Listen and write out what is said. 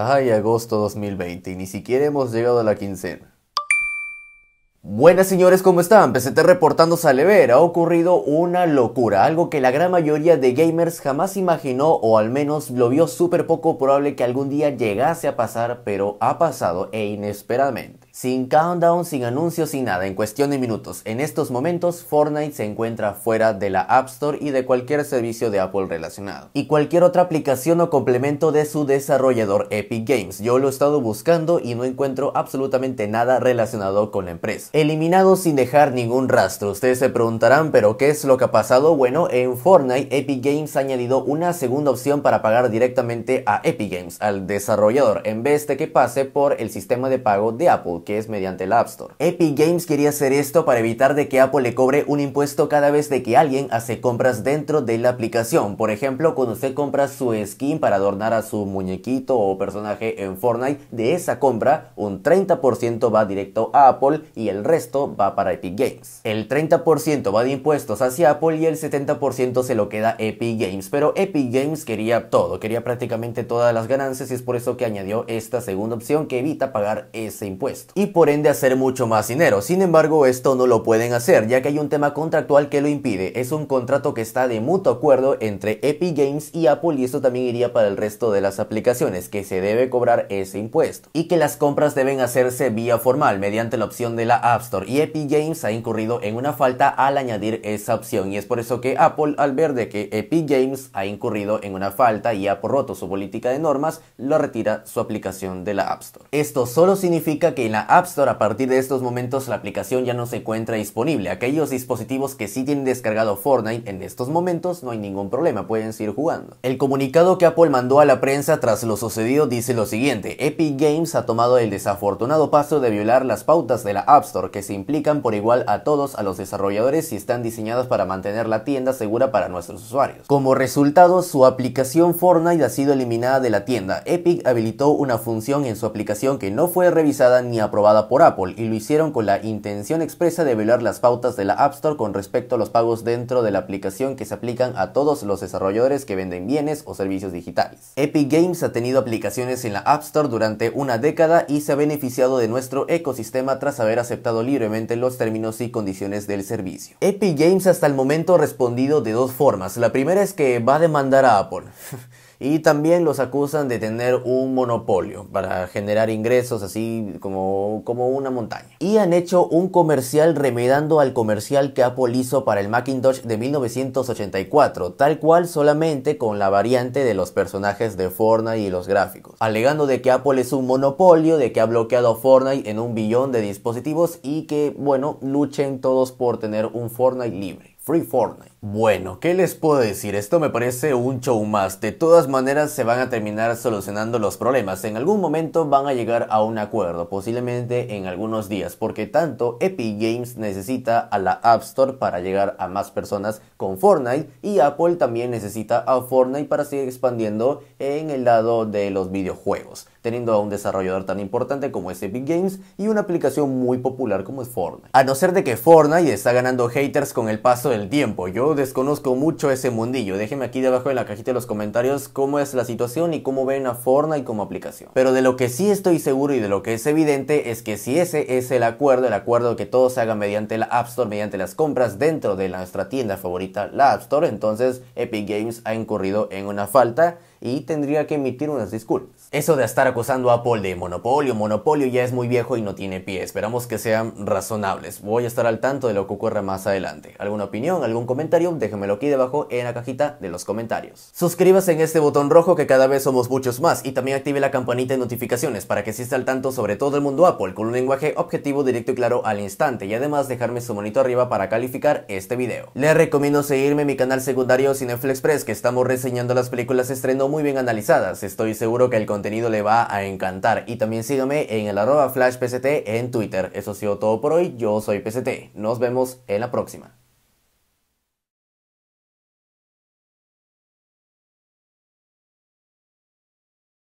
Ay, agosto 2020 y ni siquiera hemos llegado a la quincena. Buenas señores, ¿cómo están? PCT reportando Salever. Ha ocurrido una locura, algo que la gran mayoría de gamers jamás imaginó o al menos lo vio súper poco probable que algún día llegase a pasar, pero ha pasado e inesperadamente. Sin countdown, sin anuncios, sin nada, en cuestión de minutos. En estos momentos, Fortnite se encuentra fuera de la App Store y de cualquier servicio de Apple relacionado. Y cualquier otra aplicación o complemento de su desarrollador Epic Games. Yo lo he estado buscando y no encuentro absolutamente nada relacionado con la empresa. Eliminado sin dejar ningún rastro. Ustedes se preguntarán, ¿pero qué es lo que ha pasado? Bueno, en Fortnite, Epic Games ha añadido una segunda opción para pagar directamente a Epic Games, al desarrollador, en vez de que pase por el sistema de pago de Apple que es mediante el App Store. Epic Games quería hacer esto para evitar de que Apple le cobre un impuesto cada vez que alguien hace compras dentro de la aplicación. Por ejemplo, cuando usted compra su skin para adornar a su muñequito o personaje en Fortnite, de esa compra un 30% va directo a Apple y el resto va para Epic Games. El 30% va de impuestos hacia Apple y el 70% se lo queda Epic Games. Pero Epic Games quería todo, quería prácticamente todas las ganancias y es por eso que añadió esta segunda opción que evita pagar ese impuesto y por ende hacer mucho más dinero. Sin embargo, esto no lo pueden hacer, ya que hay un tema contractual que lo impide. Es un contrato que está de mutuo acuerdo entre Epic Games y Apple y esto también iría para el resto de las aplicaciones, que se debe cobrar ese impuesto. Y que las compras deben hacerse vía formal, mediante la opción de la App Store. Y Epic Games ha incurrido en una falta al añadir esa opción. Y es por eso que Apple, al ver de que Epic Games ha incurrido en una falta y ha roto su política de normas, lo retira su aplicación de la App Store. Esto solo significa que en la App Store a partir de estos momentos la aplicación ya no se encuentra disponible. Aquellos dispositivos que sí tienen descargado Fortnite en estos momentos no hay ningún problema, pueden seguir jugando. El comunicado que Apple mandó a la prensa tras lo sucedido dice lo siguiente, Epic Games ha tomado el desafortunado paso de violar las pautas de la App Store que se implican por igual a todos a los desarrolladores y están diseñadas para mantener la tienda segura para nuestros usuarios. Como resultado, su aplicación Fortnite ha sido eliminada de la tienda. Epic habilitó una función en su aplicación que no fue revisada ni aprobada por Apple y lo hicieron con la intención expresa de violar las pautas de la App Store con respecto a los pagos dentro de la aplicación que se aplican a todos los desarrolladores que venden bienes o servicios digitales. Epic Games ha tenido aplicaciones en la App Store durante una década y se ha beneficiado de nuestro ecosistema tras haber aceptado libremente los términos y condiciones del servicio. Epic Games hasta el momento ha respondido de dos formas. La primera es que va a demandar a Apple. y también los acusan de tener un monopolio para generar ingresos así como, como una montaña. Y han hecho un comercial remedando al comercial que Apple hizo para el Macintosh de 1984, tal cual solamente con la variante de los personajes de Fortnite y los gráficos, alegando de que Apple es un monopolio, de que ha bloqueado Fortnite en un billón de dispositivos y que, bueno, luchen todos por tener un Fortnite libre. Free Fortnite. Bueno, ¿qué les puedo decir? Esto me parece un show más. De todas maneras se van a terminar solucionando los problemas. En algún momento van a llegar a un acuerdo, posiblemente en algunos días, porque tanto Epic Games necesita a la App Store para llegar a más personas con Fortnite y Apple también necesita a Fortnite para seguir expandiendo en el lado de los videojuegos, teniendo a un desarrollador tan importante como es Epic Games y una aplicación muy popular como es Fortnite. A no ser de que Fortnite está ganando haters con el paso del tiempo, yo desconozco mucho ese mundillo. Déjenme aquí debajo en la cajita de los comentarios cómo es la situación y cómo ven a Fortnite como aplicación. Pero de lo que sí estoy seguro y de lo que es evidente es que si ese es el acuerdo, el acuerdo que todo se haga mediante la App Store, mediante las compras dentro de nuestra tienda favorita, la App Store, entonces Epic Games ha incurrido en una falta y tendría que emitir unas disculpas. Eso de estar acusando a Apple de monopolio, monopolio ya es muy viejo y no tiene pie. Esperamos que sean razonables. Voy a estar al tanto de lo que ocurra más adelante. ¿Alguna opinión, algún comentario? Déjenmelo aquí debajo en la cajita de los comentarios. Suscríbase en este botón rojo que cada vez somos muchos más y también active la campanita de notificaciones para que esté al tanto sobre todo el mundo Apple con un lenguaje objetivo, directo y claro al instante y además dejarme su monito arriba para calificar este video. Les recomiendo seguirme en mi canal secundario Cineflex Express que estamos reseñando las películas estreno muy bien analizadas. Estoy seguro que el contenido le va a encantar. Y también sígame en el arroba flashpct en Twitter. Eso ha sido todo por hoy. Yo soy PCT. Nos vemos en la próxima.